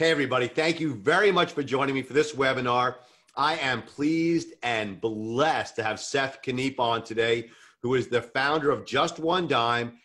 Hey, everybody. Thank you very much for joining me for this webinar. I am pleased and blessed to have Seth Kniep on today, who is the founder of Just One Dime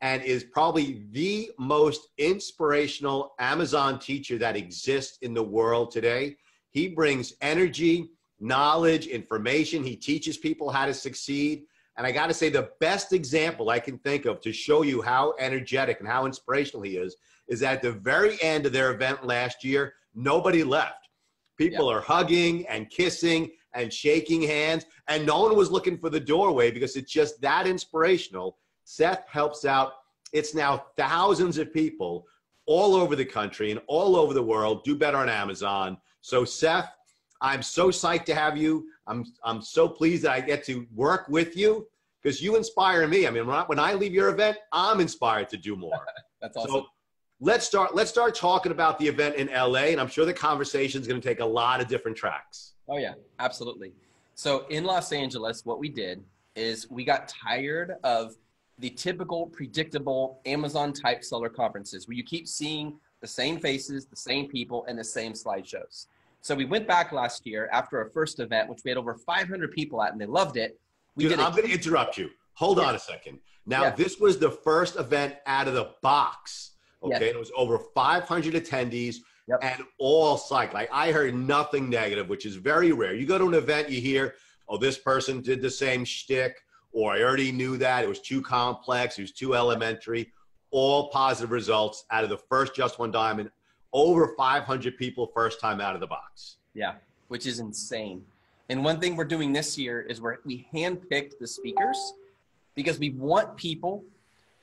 and is probably the most inspirational Amazon teacher that exists in the world today. He brings energy, knowledge, information. He teaches people how to succeed. And I got to say, the best example I can think of to show you how energetic and how inspirational he is is at the very end of their event last year, nobody left. People are hugging and kissing and shaking hands, and no one was looking for the doorway because it's just that inspirational. Seth helps out. It's now thousands of people all over the country and all over the world do better on Amazon. So, Seth, I'm so psyched to have you. I'm, I'm so pleased that I get to work with you because you inspire me. I mean, when I leave your event, I'm inspired to do more. That's awesome. So, let's start let's start talking about the event in LA and I'm sure the conversation is going to take a lot of different tracks. Oh yeah, absolutely. So in Los Angeles what we did is we got tired of the typical predictable Amazon type seller conferences where you keep seeing the same faces, the same people and the same slideshows. So we went back last year after our first event which we had over 500 people at and they loved it. We Dude, I'm going to interrupt you. Hold yeah. on a second. Now, yeah. this was the first event out of the box Okay, yes. and it was over 500 attendees yep. and all psych. Like I heard nothing negative, which is very rare. You go to an event, you hear, "Oh, this person did the same shtick," or "I already knew that it was too complex, it was too elementary." All positive results out of the first Just One Diamond. Over 500 people first time out of the box. Yeah, which is insane. And one thing we're doing this year is we're, we handpicked the speakers because we want people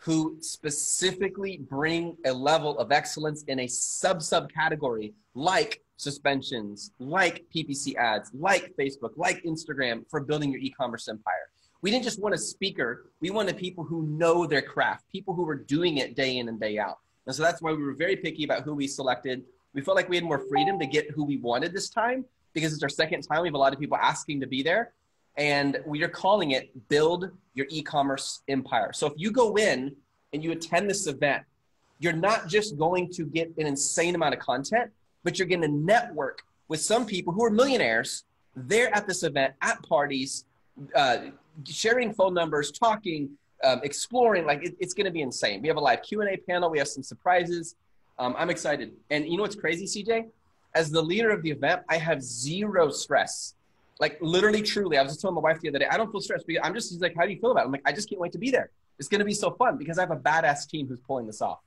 who specifically bring a level of excellence in a sub sub category like suspensions, like PPC ads, like Facebook, like Instagram for building your e-commerce empire. We didn't just want a speaker, we wanted people who know their craft, people who were doing it day in and day out. And so that's why we were very picky about who we selected. We felt like we had more freedom to get who we wanted this time because it's our second time. We have a lot of people asking to be there and we are calling it build your e-commerce empire so if you go in and you attend this event you're not just going to get an insane amount of content but you're going to network with some people who are millionaires they're at this event at parties uh, sharing phone numbers talking um, exploring like it, it's going to be insane we have a live q&a panel we have some surprises um, i'm excited and you know what's crazy cj as the leader of the event i have zero stress like literally, truly, I was just telling my wife the other day, I don't feel stressed. Because I'm just, she's like, how do you feel about it? I'm like, I just can't wait to be there. It's going to be so fun because I have a badass team who's pulling this off.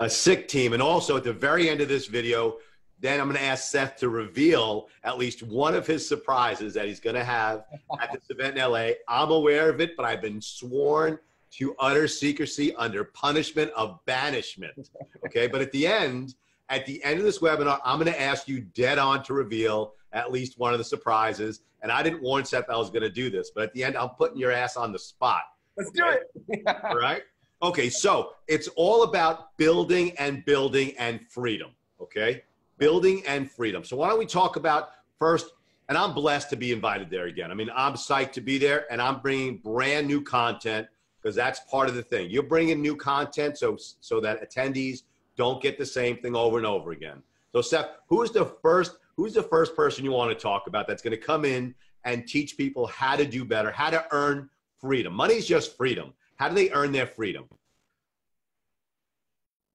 A sick team. And also at the very end of this video, then I'm going to ask Seth to reveal at least one of his surprises that he's going to have at this event in LA. I'm aware of it, but I've been sworn to utter secrecy under punishment of banishment. Okay. But at the end, at the end of this webinar, I'm going to ask you dead on to reveal at least one of the surprises. And I didn't warn Seth I was going to do this, but at the end, I'm putting your ass on the spot. Let's do it. right? Okay. So it's all about building and building and freedom. Okay. Building and freedom. So why don't we talk about first? And I'm blessed to be invited there again. I mean, I'm psyched to be there and I'm bringing brand new content because that's part of the thing. You're bringing new content so, so that attendees don't get the same thing over and over again. So, Seth, who's the first? Who's the first person you want to talk about that's going to come in and teach people how to do better, how to earn freedom? Money's just freedom. How do they earn their freedom?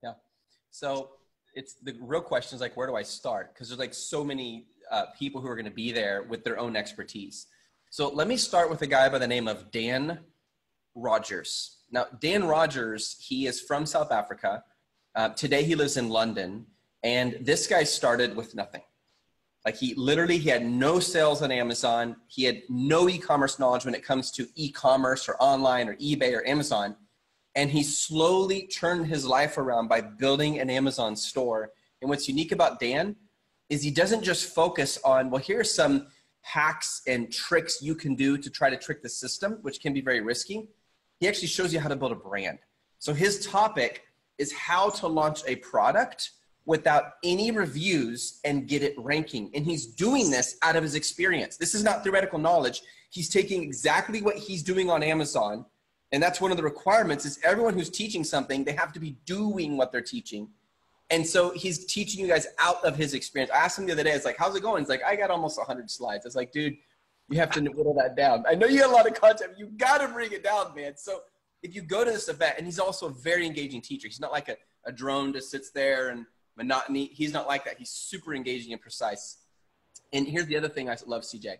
Yeah. So it's the real question is like, where do I start? Because there's like so many uh, people who are going to be there with their own expertise. So let me start with a guy by the name of Dan Rogers. Now, Dan Rogers, he is from South Africa. Uh, today he lives in London, and this guy started with nothing. Like he literally he had no sales on Amazon. He had no e-commerce knowledge when it comes to e-commerce or online or eBay or Amazon. And he slowly turned his life around by building an Amazon store. And what's unique about Dan is he doesn't just focus on, well, here's some hacks and tricks you can do to try to trick the system, which can be very risky. He actually shows you how to build a brand. So his topic is how to launch a product without any reviews and get it ranking. And he's doing this out of his experience. This is not theoretical knowledge. He's taking exactly what he's doing on Amazon. And that's one of the requirements is everyone who's teaching something, they have to be doing what they're teaching. And so he's teaching you guys out of his experience. I asked him the other day, I was like, how's it going? He's like, I got almost 100 slides. I was like, dude, you have to whittle that down. I know you got a lot of content, you got to bring it down, man. So if you go to this event, and he's also a very engaging teacher, he's not like a, a drone just sits there and monotony. He's not like that. He's super engaging and precise. And here's the other thing I love, CJ.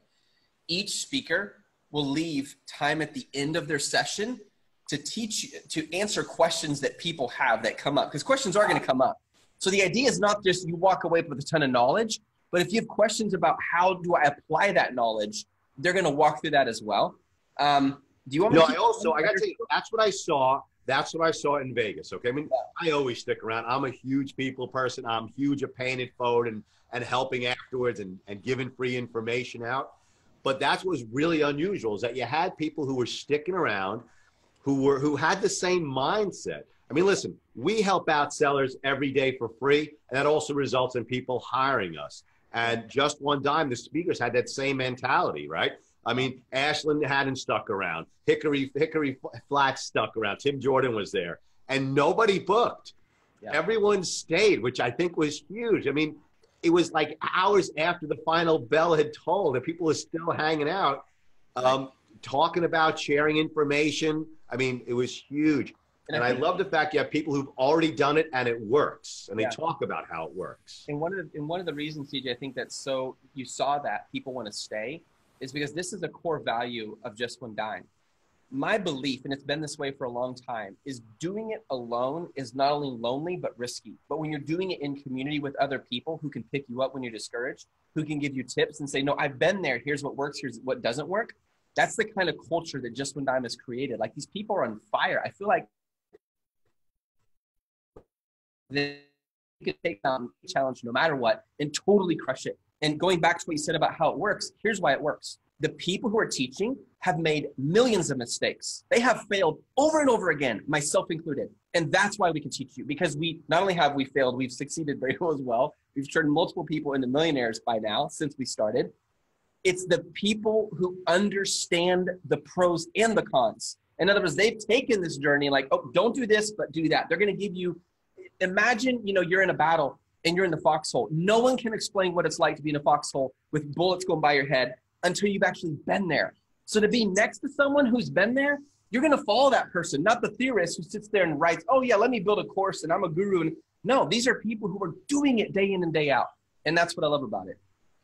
Each speaker will leave time at the end of their session to teach to answer questions that people have that come up because questions are going to come up so the idea is not just you walk away with a ton of knowledge but if you have questions about how do i apply that knowledge they're going to walk through that as well um, do you want me no, I also I got to tell you that's what I saw. That's what I saw in Vegas. Okay, I mean. I always stick around. I'm a huge people person. I'm huge at paying it forward and and helping afterwards and and giving free information out. But that's what was really unusual is that you had people who were sticking around who were who had the same mindset. I mean, listen, we help out sellers every day for free, and that also results in people hiring us. And just one dime, the speakers had that same mentality, right? I mean, Ashland hadn't stuck around. Hickory Hickory Flat stuck around. Tim Jordan was there, and nobody booked. Yeah. Everyone stayed, which I think was huge. I mean, it was like hours after the final bell had tolled, and people were still hanging out, um, talking about sharing information. I mean, it was huge. And, and I, I, love the fact you have people who've already done it and it works, and they yeah. talk about how it works. And one of the, and one of the reasons, CJ, I think that's so you saw that people want to stay is because this is a core value of Just One Dime. My belief, and it's been this way for a long time, is doing it alone is not only lonely but risky. But when you're doing it in community with other people who can pick you up when you're discouraged, who can give you tips and say, "No, I've been there. Here's what works. Here's what doesn't work." That's the kind of culture that Just One Dime has created. Like these people are on fire. I feel like they could take on a challenge no matter what and totally crush it. And going back to what you said about how it works, here's why it works. The people who are teaching have made millions of mistakes. They have failed over and over again, myself included. And that's why we can teach you because we not only have we failed, we've succeeded very well as well. We've turned multiple people into millionaires by now since we started. It's the people who understand the pros and the cons. In other words, they've taken this journey like, oh, don't do this, but do that. They're going to give you, imagine, you know, you're in a battle and you're in the foxhole. No one can explain what it's like to be in a foxhole with bullets going by your head until you've actually been there. So to be next to someone who's been there, you're going to follow that person, not the theorist who sits there and writes, oh, yeah, let me build a course and I'm a guru. And no, these are people who are doing it day in and day out. And that's what I love about it.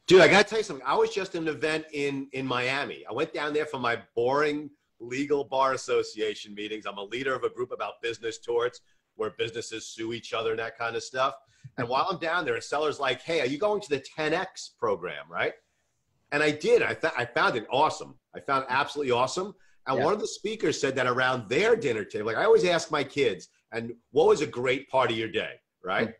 Dude, I got to tell you something. I was just at an event in, in Miami. I went down there for my boring legal bar association meetings. I'm a leader of a group about business torts where businesses sue each other and that kind of stuff. And while I'm down there, a seller's like, "Hey, are you going to the 10x program?" Right? And I did. I th- I found it awesome. I found it absolutely awesome. And yeah. one of the speakers said that around their dinner table, like I always ask my kids, and what was a great part of your day, right? Hmm.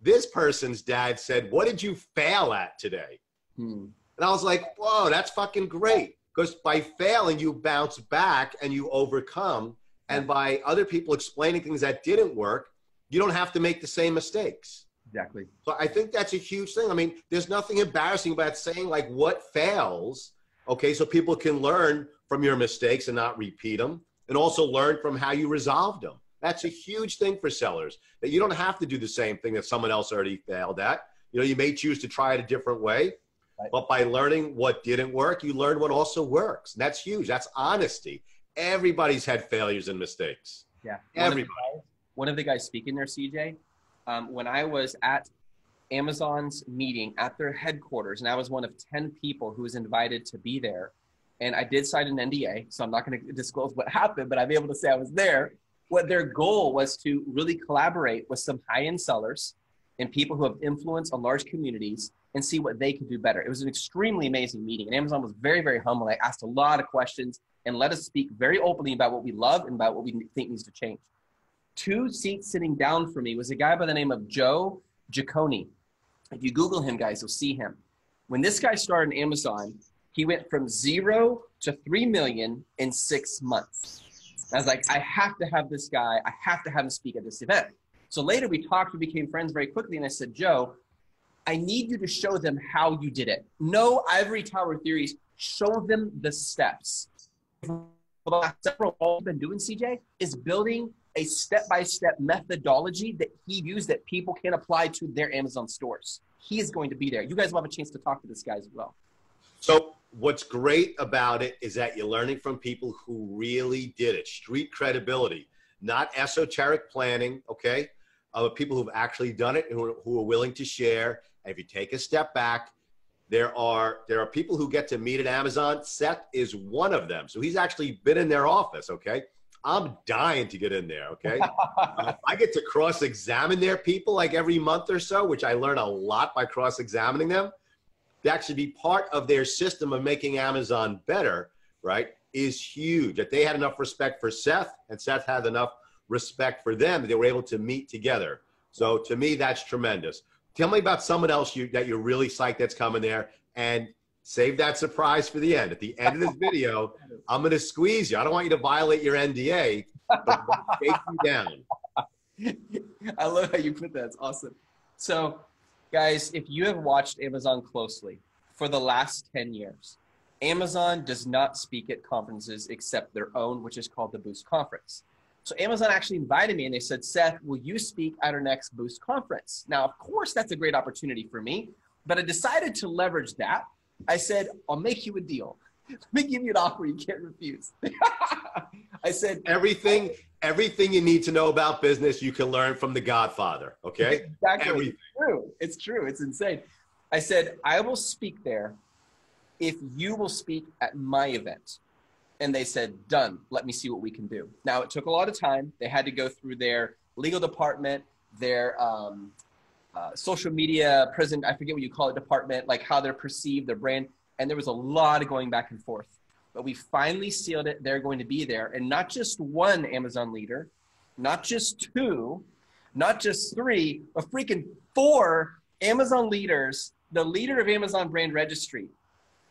This person's dad said, "What did you fail at today?" Hmm. And I was like, "Whoa, that's fucking great." Because by failing, you bounce back and you overcome. And by other people explaining things that didn't work, you don't have to make the same mistakes. Exactly. So I think that's a huge thing. I mean, there's nothing embarrassing about saying like what fails, okay, so people can learn from your mistakes and not repeat them, and also learn from how you resolved them. That's a huge thing for sellers that you don't have to do the same thing that someone else already failed at. You know, you may choose to try it a different way, right. but by learning what didn't work, you learn what also works. And that's huge. That's honesty. Everybody's had failures and mistakes. Yeah. Everybody one of the guys speaking there, CJ, um, when I was at Amazon's meeting at their headquarters, and I was one of 10 people who was invited to be there. And I did sign an NDA, so I'm not going to disclose what happened, but I'll be able to say I was there. What their goal was to really collaborate with some high end sellers and people who have influence on large communities and see what they could do better. It was an extremely amazing meeting, and Amazon was very, very humble. I asked a lot of questions and let us speak very openly about what we love and about what we think needs to change two seats sitting down for me was a guy by the name of Joe Giacone. If you Google him, guys, you'll see him. When this guy started in Amazon, he went from zero to three million in six months. I was like, I have to have this guy. I have to have him speak at this event. So later we talked, we became friends very quickly, and I said, Joe, I need you to show them how you did it. No ivory tower theories. Show them the steps. For the last several, all been doing, CJ, is building a step-by-step methodology that he used that people can apply to their Amazon stores. He is going to be there. You guys will have a chance to talk to this guy as well. So what's great about it is that you're learning from people who really did it. Street credibility, not esoteric planning, okay? Of people who've actually done it and who who are willing to share. And if you take a step back, there are there are people who get to meet at Amazon. Seth is one of them. So he's actually been in their office, okay? I'm dying to get in there, okay? uh, I get to cross examine their people like every month or so, which I learn a lot by cross examining them to actually be part of their system of making Amazon better, right, is huge. That they had enough respect for Seth and Seth had enough respect for them they were able to meet together. So to me, that's tremendous. Tell me about someone else you, that you're really psyched that's coming there and save that surprise for the end. At the end of this video, I'm going to squeeze you. I don't want you to violate your NDA, but take you down. I love how you put that. It's awesome. So Guys, if you have watched Amazon closely for the last 10 years, Amazon does not speak at conferences except their own, which is called the Boost Conference. So Amazon actually invited me and they said, Seth, will you speak at our next Boost Conference? Now, of course, that's a great opportunity for me, but I decided to leverage that. I said, I'll make you a deal. Let me give you an offer you can't refuse. I said everything everything you need to know about business you can learn from the Godfather. Okay, exactly. Everything. It's true. It's true. It's insane. I said I will speak there if you will speak at my event. And they said, done. Let me see what we can do. Now it took a lot of time. They had to go through their legal department, their um, uh, social media prison. I forget what you call it department, like how they're perceived, their brand. And there was a lot of going back and forth but we finally sealed it. They're going to be there. And not just one Amazon leader, not just two, not just three, but freaking four Amazon leaders, the leader of Amazon Brand Registry,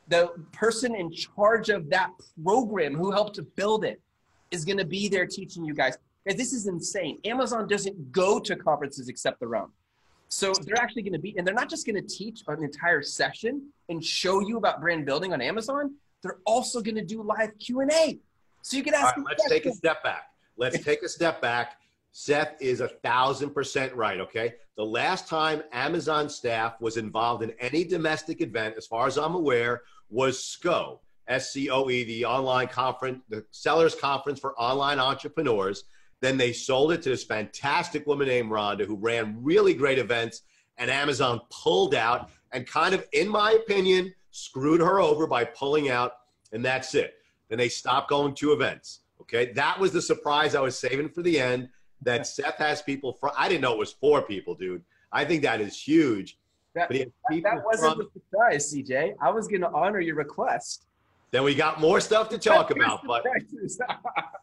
the person in charge of that program who helped to build it is going to be there teaching you guys. And this is insane. Amazon doesn't go to conferences except their own. So they're actually going to be, and they're not just going to teach an entire session and show you about brand building on Amazon they're also going to do live Q&A. So you can ask right, Let's questions. take a step back. Let's take a step back. Seth is a thousand percent right. Okay. The last time Amazon staff was involved in any domestic event, as far as I'm aware, was SCOE, S C O E, the online conference, the sellers conference for online entrepreneurs. Then they sold it to this fantastic woman named Rhonda who ran really great events, and Amazon pulled out and kind of, in my opinion, screwed her over by pulling out, and that's it. Then they stopped going to events. Okay, that was the surprise I was saving for the end. That Seth has people from. I didn't know it was four people, dude. I think that is huge. That, that, that wasn't from, the surprise, CJ. I was going to honor your request. Then we got more stuff to talk about, but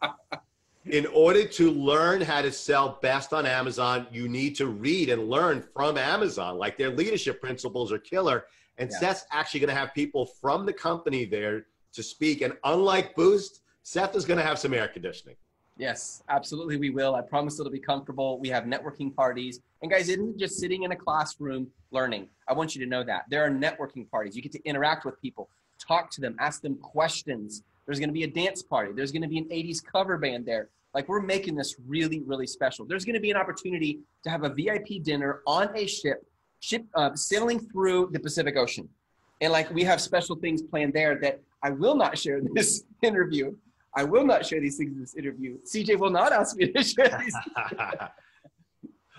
in order to learn how to sell best on Amazon, you need to read and learn from Amazon. Like their leadership principles are killer. And yeah. Seth's actually going to have people from the company there to speak. And unlike Boost, Seth is going to have some air conditioning. Yes, absolutely, we will. I promise it'll be comfortable. We have networking parties. And guys, it isn't just sitting in a classroom learning. I want you to know that. There are networking parties. You get to interact with people, talk to them, ask them questions. There's going to be a dance party. There's going to be an 80s cover band there. Like, we're making this really, really special. There's going to be an opportunity to have a VIP dinner on a ship ship uh, sailing through the Pacific Ocean. And like we have special things planned there that I will not share in this interview. I will not share these things in this interview. CJ will not ask me to share these.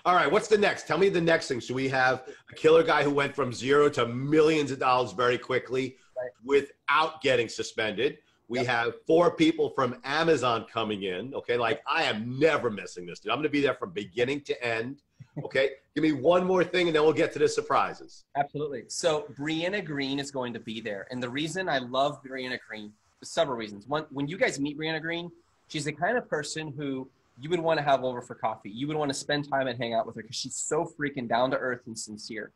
All right, what's the next? Tell me the next thing. So we have a killer guy who went from zero to millions of dollars very quickly right. without getting suspended. We yep. have four people from Amazon coming in. Okay, like I am never missing this, dude. I'm going to be there from beginning to end. Okay, give me one more thing, and then we'll get to the surprises. Absolutely. So Brianna Green is going to be there, and the reason I love Brianna Green, several reasons. One, when you guys meet Brianna Green, she's the kind of person who you would want to have over for coffee. You would want to spend time and hang out with her because she's so freaking down to earth and sincere.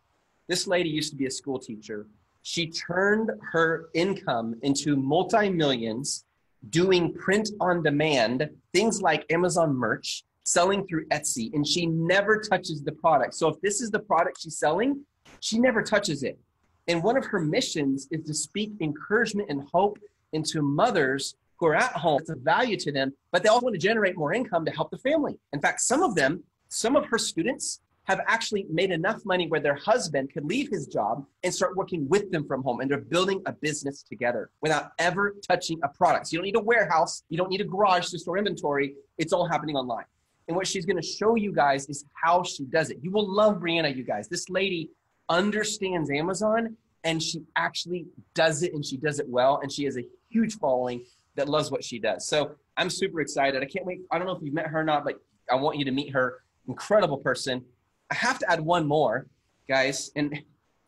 This lady used to be a school teacher. She turned her income into multi millions doing print on demand, things like Amazon merch selling through Etsy, and she never touches the product. So if this is the product she's selling, she never touches it. And one of her missions is to speak encouragement and hope into mothers who are at home. It's a value to them, but they also want to generate more income to help the family. In fact, some of them, some of her students have actually made enough money where their husband could leave his job and start working with them from home. And they're building a business together without ever touching a product. So you don't need a warehouse, you don't need a garage to store inventory. It's all happening online. And what she's going to show you guys is how she does it. You will love Brianna, you guys. This lady understands Amazon and she actually does it and she does it well. And she has a huge following that loves what she does. So I'm super excited. I can't wait. I don't know if you've met her or not, but I want you to meet her. Incredible person. I have to add one more, guys, and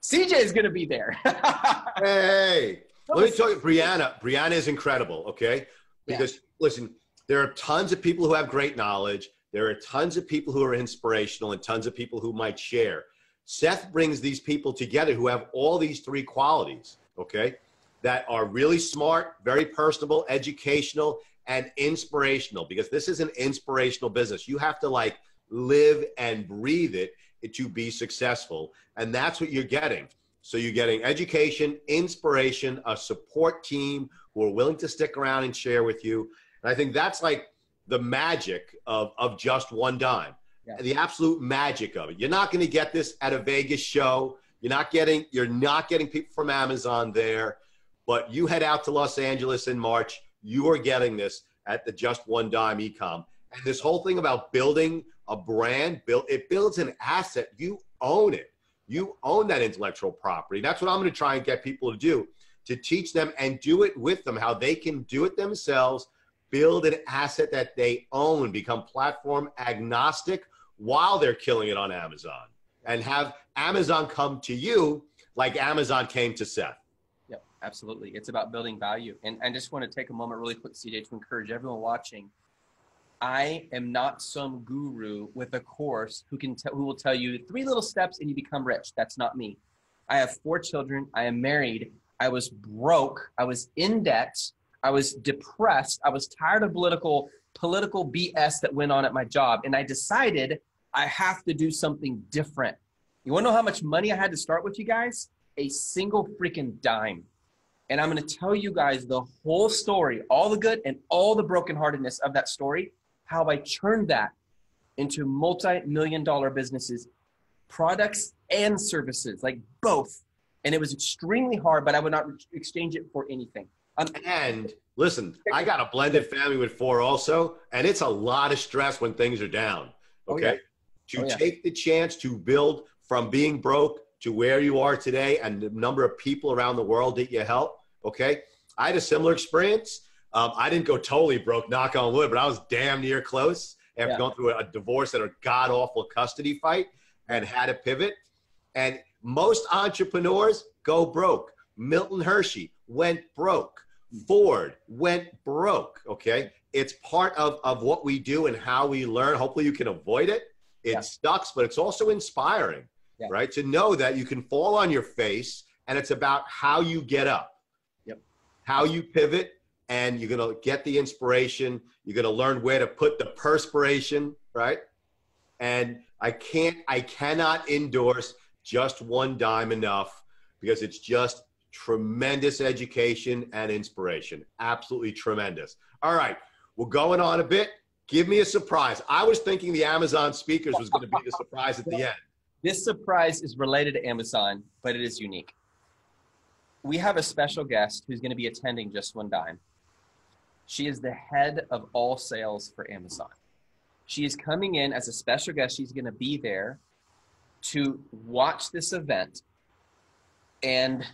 CJ is going to be there. hey, let me tell you, Brianna. Brianna is incredible. Okay, because yeah. listen, there are tons of people who have great knowledge. There are tons of people who are inspirational and tons of people who might share. Seth brings these people together who have all these three qualities. Okay, that are really smart, very personable, educational, and inspirational. Because this is an inspirational business. You have to like live and breathe it to be successful. And that's what you're getting. So you're getting education, inspiration, a support team who are willing to stick around and share with you. And I think that's like the magic of, of just one dime. Yeah. The absolute magic of it. You're not going to get this at a Vegas show. You're not getting you're not getting people from Amazon there. But you head out to Los Angeles in March, you are getting this at the Just One Dime Ecom. And this whole thing about building a brand, build it builds an asset. You own it. You own that intellectual property. That's what I'm going to try and get people to do to teach them and do it with them how they can do it themselves, build an asset that they own, become platform agnostic while they're killing it on Amazon and have Amazon come to you like Amazon came to Seth. Absolutely. It's about building value. And I just want to take a moment really quick, CJ, to encourage everyone watching I am not some guru with a course who can tell who will tell you three little steps and you become rich. That's not me. I have four children. I am married. I was broke. I was in debt. I was depressed. I was tired of political political BS that went on at my job and I decided I have to do something different. You want to know how much money I had to start with you guys? A single freaking dime. And I'm going to tell you guys the whole story, all the good and all the brokenheartedness of that story how I turned that into multi-million dollar businesses, products and services, like both. And it was extremely hard, but I would not exchange it for anything. Um, and listen, I got a blended family with four also, and it's a lot of stress when things are down. Okay. Oh, yeah. To oh, yeah. take the chance to build from being broke to where you are today and the number of people around the world that you help. Okay. I had a similar experience. Um, I didn't go totally broke, knock on wood, but I was damn near close after yeah. going through a divorce and a god awful custody fight and had a pivot. And most entrepreneurs go broke. Milton Hershey went broke. Ford went broke. Okay. It's part of, of what we do and how we learn. Hopefully, you can avoid it. It yeah. sucks, but it's also inspiring, yeah. right? To know that you can fall on your face and it's about how you get up. How you pivot, and you're going to get the inspiration. You're going to learn where to put the perspiration, right? And I can't, I cannot endorse just one dime enough because it's just tremendous education and inspiration. Absolutely tremendous. All right, we're going on a bit. Give me a surprise. I was thinking the Amazon speakers was going to be the surprise at the end. This surprise is related to Amazon, but it is unique. We have a special guest who's going to be attending Just One Dime. She is the head of all sales for Amazon. She is coming in as a special guest. She's going to be there to watch this event. And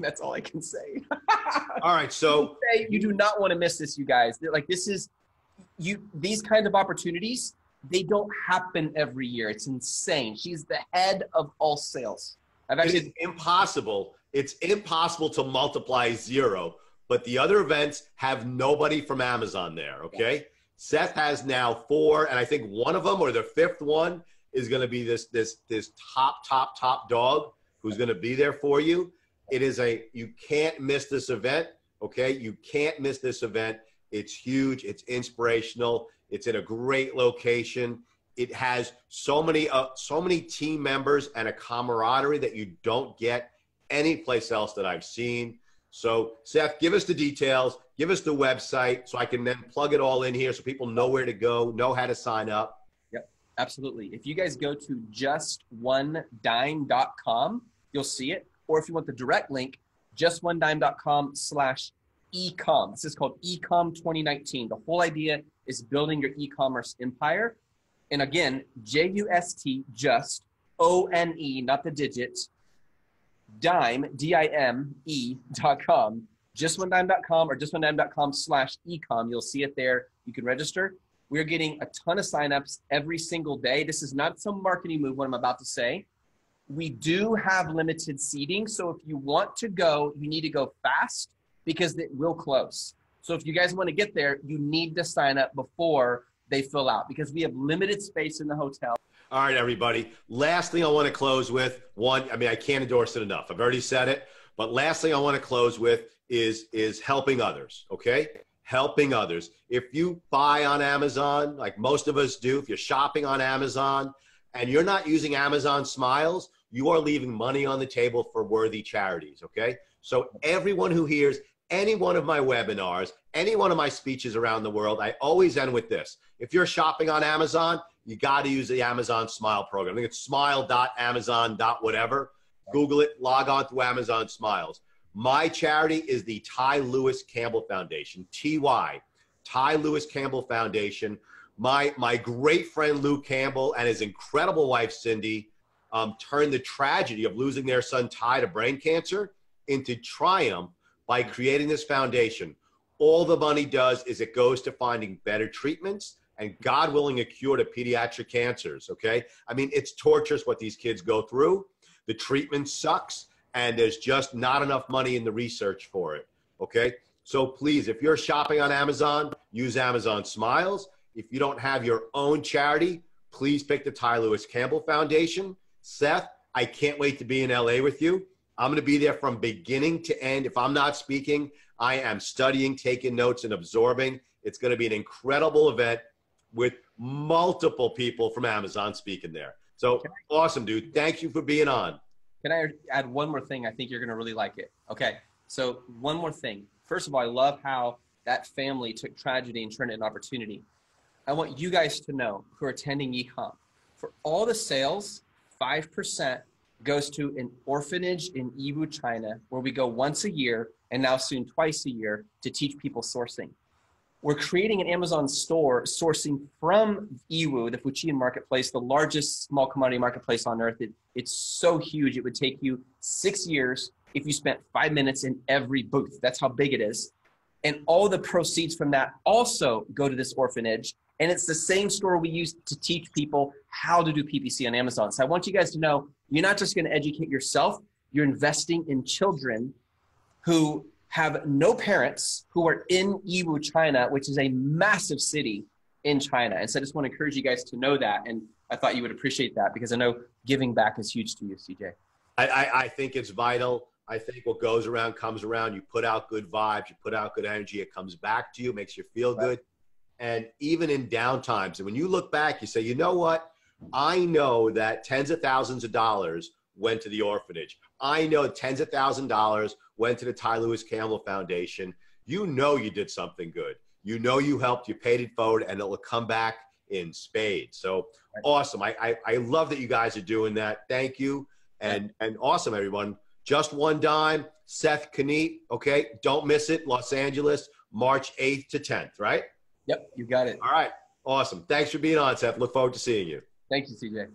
that's all I can say. all right. So you do not want to miss this, you guys. They're like this is you these kind of opportunities, they don't happen every year. It's insane. She's the head of all sales. I've actually it is impossible. It's impossible to multiply zero but the other events have nobody from Amazon there. Okay. Yes. Seth has now four, and I think one of them or the fifth one is going to be this this this top top top dog who's going to be there for you. It is a you can't miss this event. Okay, you can't miss this event. It's huge. It's inspirational. It's in a great location. It has so many uh, so many team members and a camaraderie that you don't get any place else that I've seen. So, Seth, give us the details, give us the website so I can then plug it all in here so people know where to go, know how to sign up. Yep, absolutely. If you guys go to justonedime.com, you'll see it. Or if you want the direct link, justonedime.com slash ecom. This is called ecom 2019. The whole idea is building your e-commerce empire. And again, J-U-S-T, just, O-N-E, not the digits, dime, D-I-M-E dot com, justonedime.com or justonedime.com slash ecom. You'll see it there. You can register. We're getting a ton of signups every single day. This is not some marketing move, what I'm about to say. We do have limited seating. So if you want to go, you need to go fast because it will close. So if you guys want to get there, you need to sign up before they fill out because we have limited space in the hotel. All right, everybody. Last thing I want to close with one, I mean, I can't endorse it enough. I've already said it, but last thing I want to close with is is helping others. Okay, helping others. If you buy on Amazon, like most of us do, if you're shopping on Amazon and you're not using Amazon Smiles, you are leaving money on the table for worthy charities. Okay, so everyone who hears any one of my webinars, any one of my speeches around the world, I always end with this. If you're shopping on Amazon you got to use the Amazon Smile program. I think it's smile.amazon. whatever. Google it, log on to Amazon Smiles. My charity is the Ty Louis Campbell Foundation, TY, Ty Louis Campbell Foundation. My, my great friend Lou Campbell and his incredible wife Cindy um, turned the tragedy of losing their son Ty to brain cancer into triumph by creating this foundation. All the money does is it goes to finding better treatments and God willing, a cure to pediatric cancers. Okay. I mean, it's torturous what these kids go through. The treatment sucks, and there's just not enough money in the research for it. Okay. So please, if you're shopping on Amazon, use Amazon Smiles. If you don't have your own charity, please pick the Ty Louis Campbell Foundation. Seth, I can't wait to be in LA with you. I'm going to be there from beginning to end. If I'm not speaking, I am studying, taking notes, and absorbing. It's going to be an incredible event with multiple people from Amazon speaking there. So awesome, dude. Thank you for being on. Can I add one more thing? I think you're going to really like it. Okay. So, one more thing. First of all, I love how that family took tragedy and turned it into opportunity. I want you guys to know who are attending ecom for all the sales, 5% goes to an orphanage in Yiwu, China, where we go once a year and now soon twice a year to teach people sourcing we're creating an Amazon store sourcing from Yiwu, the Futian marketplace, the largest small commodity marketplace on earth. It, it's so huge, it would take you six years if you spent five minutes in every booth. That's how big it is. And all the proceeds from that also go to this orphanage. And it's the same store we use to teach people how to do PPC on Amazon. So I want you guys to know you're not just going to educate yourself, you're investing in children who have no parents who are in Yiwu, China, which is a massive city in China. And so I just want to encourage you guys to know that. And I thought you would appreciate that because I know giving back is huge to you, CJ. I, I, I think it's vital. I think what goes around comes around. You put out good vibes, you put out good energy, it comes back to you, makes you feel good. And even in downtimes, and when you look back, you say, you know what? I know that tens of thousands of dollars went to the orphanage. I know tens of thousand dollars went to the Ty Louis Campbell Foundation. You know you did something good. You know you helped, you paid it forward, and it'll come back in spades. So awesome. I, I, I love that you guys are doing that. Thank you. And and awesome, everyone. Just one dime, Seth Kniep. Okay. Don't miss it. Los Angeles, March 8th to 10th, right? Yep, you got it. All right. Awesome. Thanks for being on, Seth. Look forward to seeing you. Thank you, CJ.